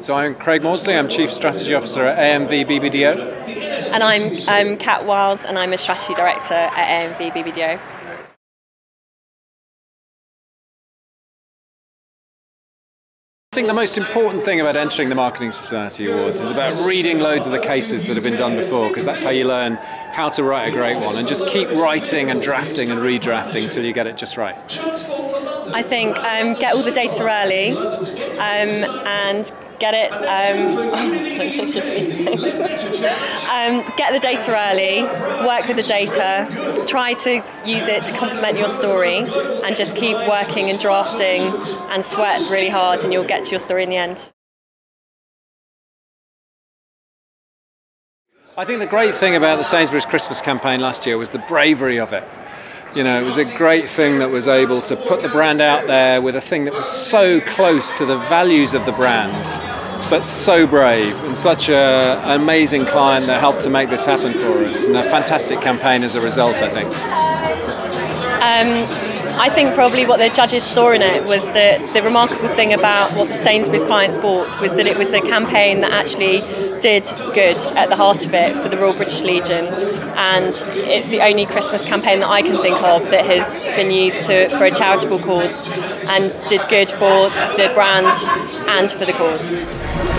So I'm Craig Mawdsley, I'm Chief Strategy Officer at AMV BBDO. And I'm, I'm Kat Wiles, and I'm a Strategy Director at AMV BBDO. I think the most important thing about entering the Marketing Society Awards is about reading loads of the cases that have been done before, because that's how you learn how to write a great one, and just keep writing and drafting and redrafting until you get it just right. I think um, get all the data early um, and get it. Um, um, get the data early, work with the data, try to use it to complement your story, and just keep working and drafting and sweat really hard, and you'll get to your story in the end. I think the great thing about the Sainsbury's Christmas campaign last year was the bravery of it. You know, it was a great thing that was able to put the brand out there with a thing that was so close to the values of the brand, but so brave and such a, an amazing client that helped to make this happen for us, and a fantastic campaign as a result, I think. Um, I think probably what the judges saw in it was that the remarkable thing about what the Sainsbury's clients bought was that it was a campaign that actually did good at the heart of it for the Royal British Legion, and it's the only Christmas campaign that I can think of that has been used to, for a charitable cause and did good for the brand and for the cause.